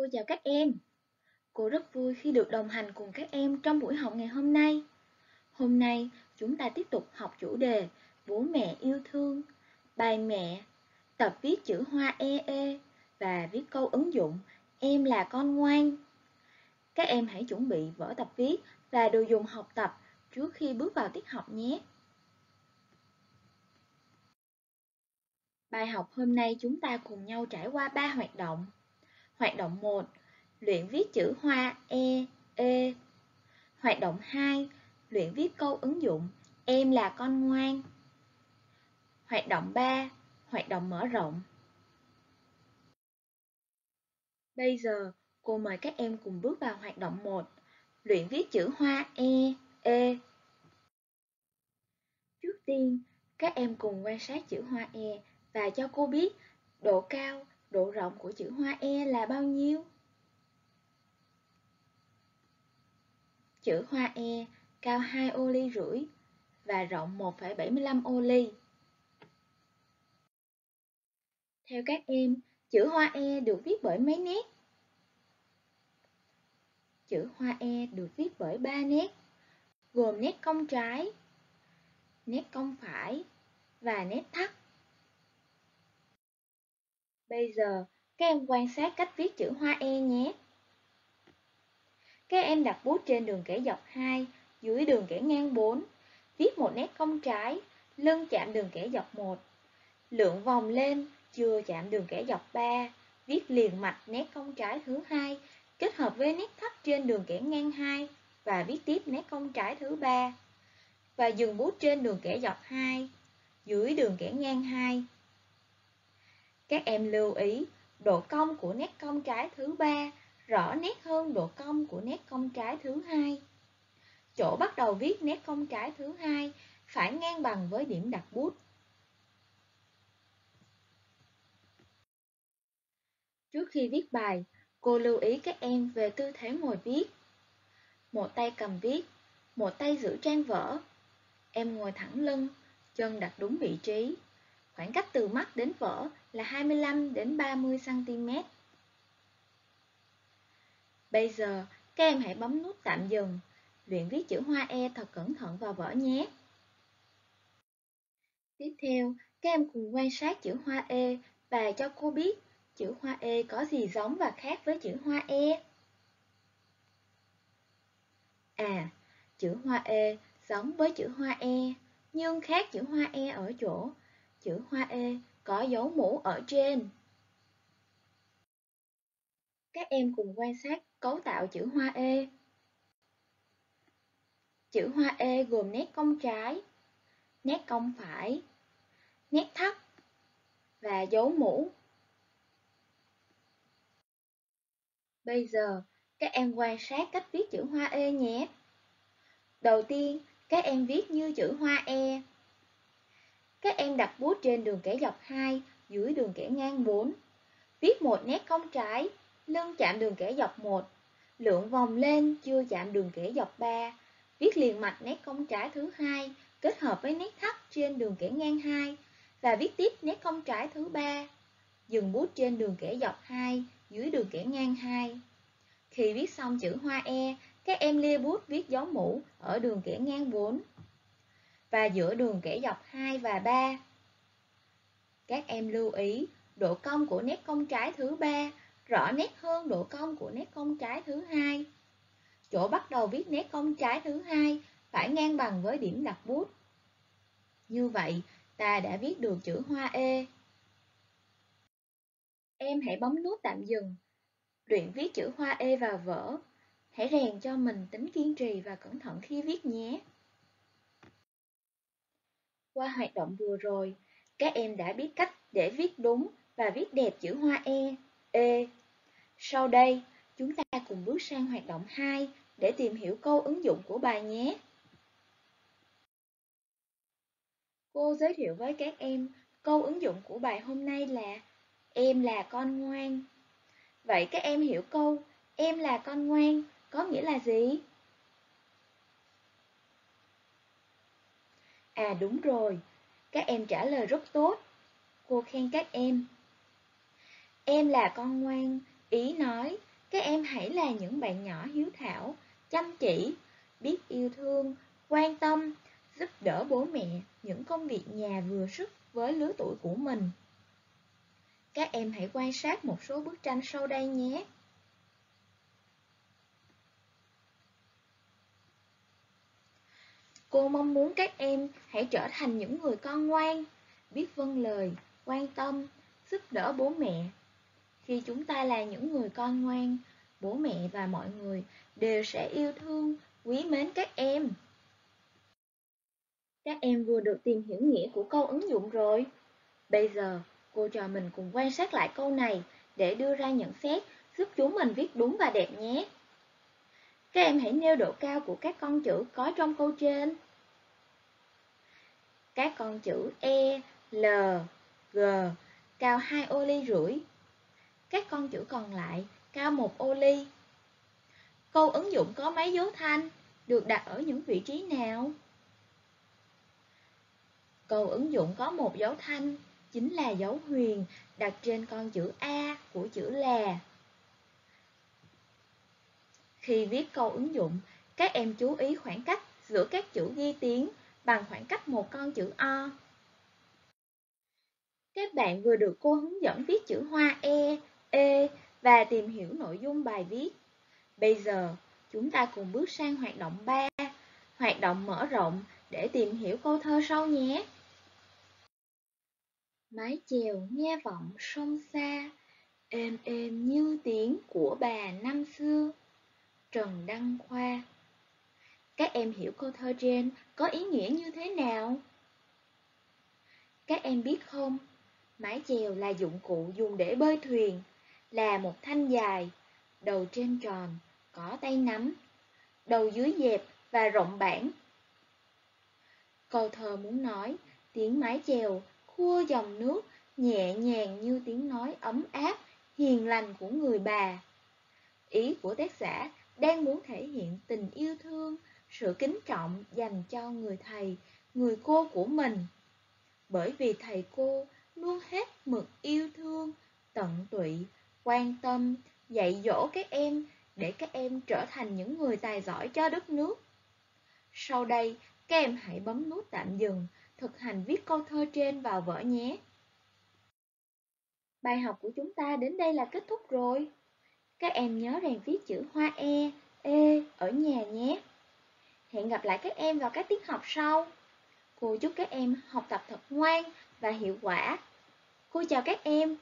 Cô chào các em. Cô rất vui khi được đồng hành cùng các em trong buổi học ngày hôm nay. Hôm nay chúng ta tiếp tục học chủ đề Bố mẹ yêu thương, bài mẹ, tập viết chữ hoa e e và viết câu ứng dụng Em là con ngoan. Các em hãy chuẩn bị vở tập viết và đồ dùng học tập trước khi bước vào tiết học nhé. Bài học hôm nay chúng ta cùng nhau trải qua 3 hoạt động. Hoạt động 1. Luyện viết chữ hoa E, E. Hoạt động 2. Luyện viết câu ứng dụng Em là con ngoan. Hoạt động 3. Hoạt động mở rộng. Bây giờ, cô mời các em cùng bước vào hoạt động 1. Luyện viết chữ hoa E, E. Trước tiên, các em cùng quan sát chữ hoa E và cho cô biết độ cao, độ rộng của chữ hoa E là bao nhiêu? Chữ hoa E cao 2 ô ly rưỡi và rộng 1,75 ô ly. Theo các em, chữ hoa E được viết bởi mấy nét? Chữ hoa E được viết bởi 3 nét, gồm nét cong trái, nét cong phải và nét thắt. Bây giờ, các em quan sát cách viết chữ hoa E nhé. Các em đặt bút trên đường kẻ dọc 2, dưới đường kẻ ngang 4, viết một nét cong trái, lưng chạm đường kẻ dọc 1. Lượng vòng lên, chưa chạm đường kẻ dọc 3, viết liền mạch nét cong trái thứ hai, kết hợp với nét thấp trên đường kẻ ngang 2 và viết tiếp nét cong trái thứ ba. Và dừng bút trên đường kẻ dọc 2, dưới đường kẻ ngang 2. Các em lưu ý, độ cong của nét cong trái thứ ba rõ nét hơn độ cong của nét cong trái thứ hai. Chỗ bắt đầu viết nét cong trái thứ hai phải ngang bằng với điểm đặt bút. Trước khi viết bài, cô lưu ý các em về tư thế ngồi viết. Một tay cầm viết, một tay giữ trang vở. Em ngồi thẳng lưng, chân đặt đúng vị trí. Khoảng cách từ mắt đến vở là 25 đến 30 cm. Bây giờ, các em hãy bấm nút tạm dừng, luyện viết chữ hoa E thật cẩn thận vào vở nhé. Tiếp theo, các em cùng quan sát chữ hoa E và cho cô biết chữ hoa E có gì giống và khác với chữ hoa E. À, chữ hoa E giống với chữ hoa E, nhưng khác chữ hoa E ở chỗ chữ hoa E có dấu mũ ở trên. Các em cùng quan sát cấu tạo chữ hoa E. Chữ hoa E gồm nét cong trái, nét cong phải, nét thấp và dấu mũ. Bây giờ, các em quan sát cách viết chữ hoa E nhé. Đầu tiên, các em viết như chữ hoa E. Các em đặt bút trên đường kẻ dọc 2, dưới đường kẻ ngang 4. Viết một nét cong trái, lưng chạm đường kẻ dọc 1. Lượng vòng lên chưa chạm đường kẻ dọc 3. Viết liền mạch nét cong trái thứ hai kết hợp với nét thắt trên đường kẻ ngang 2 và viết tiếp nét cong trái thứ ba. Dừng bút trên đường kẻ dọc 2, dưới đường kẻ ngang 2. Khi viết xong chữ hoa E, các em lia bút viết dấu mũ ở đường kẻ ngang 4 và giữa đường kẻ dọc 2 và 3. Các em lưu ý, độ cong của nét cong trái thứ ba rõ nét hơn độ cong của nét cong trái thứ hai. Chỗ bắt đầu viết nét cong trái thứ hai phải ngang bằng với điểm đặt bút. Như vậy, ta đã viết được chữ hoa E. Em hãy bấm nút tạm dừng, luyện viết chữ hoa E vào vở. Hãy rèn cho mình tính kiên trì và cẩn thận khi viết nhé. Qua hoạt động vừa rồi, các em đã biết cách để viết đúng và viết đẹp chữ hoa E, E. Sau đây, chúng ta cùng bước sang hoạt động 2 để tìm hiểu câu ứng dụng của bài nhé. Cô giới thiệu với các em câu ứng dụng của bài hôm nay là Em là con ngoan. Vậy các em hiểu câu Em là con ngoan có nghĩa là gì? À đúng rồi, các em trả lời rất tốt. Cô khen các em. Em là con ngoan, ý nói, các em hãy là những bạn nhỏ hiếu thảo, chăm chỉ, biết yêu thương, quan tâm, giúp đỡ bố mẹ những công việc nhà vừa sức với lứa tuổi của mình. Các em hãy quan sát một số bức tranh sau đây nhé. Cô mong muốn các em hãy trở thành những người con ngoan, biết vâng lời, quan tâm, giúp đỡ bố mẹ. Khi chúng ta là những người con ngoan, bố mẹ và mọi người đều sẽ yêu thương, quý mến các em. Các em vừa được tìm hiểu nghĩa của câu ứng dụng rồi. Bây giờ, cô trò mình cùng quan sát lại câu này để đưa ra nhận xét giúp chúng mình viết đúng và đẹp nhé. Các em hãy nêu độ cao của các con chữ có trong câu trên. Các con chữ E, L, G cao 2 ô ly rưỡi. Các con chữ còn lại cao 1 ô ly. Câu ứng dụng có mấy dấu thanh, được đặt ở những vị trí nào? Câu ứng dụng có một dấu thanh, chính là dấu huyền đặt trên con chữ A của chữ là. Khi viết câu ứng dụng, các em chú ý khoảng cách giữa các chữ ghi tiếng bằng khoảng cách một con chữ O. Các bạn vừa được cô hướng dẫn viết chữ hoa E, E và tìm hiểu nội dung bài viết. Bây giờ, chúng ta cùng bước sang hoạt động 3, hoạt động mở rộng để tìm hiểu câu thơ sau nhé. Mái chèo nghe vọng sông xa, êm êm như tiếng của bà năm. Trần Đăng Khoa Các em hiểu câu thơ trên có ý nghĩa như thế nào? Các em biết không, mái chèo là dụng cụ dùng để bơi thuyền, là một thanh dài, đầu trên tròn, có tay nắm, đầu dưới dẹp và rộng bản. Câu thơ muốn nói, tiếng mái chèo khua dòng nước nhẹ nhàng như tiếng nói ấm áp, hiền lành của người bà. Ý của tác giả đang muốn thể hiện tình yêu thương, sự kính trọng dành cho người thầy, người cô của mình. Bởi vì thầy cô luôn hết mực yêu thương, tận tụy, quan tâm, dạy dỗ các em để các em trở thành những người tài giỏi cho đất nước. Sau đây, các em hãy bấm nút tạm dừng, thực hành viết câu thơ trên vào vở nhé. Bài học của chúng ta đến đây là kết thúc rồi. Các em nhớ rèn viết chữ hoa E, E ở nhà nhé. Hẹn gặp lại các em vào các tiết học sau. Cô chúc các em học tập thật ngoan và hiệu quả. Cô chào các em.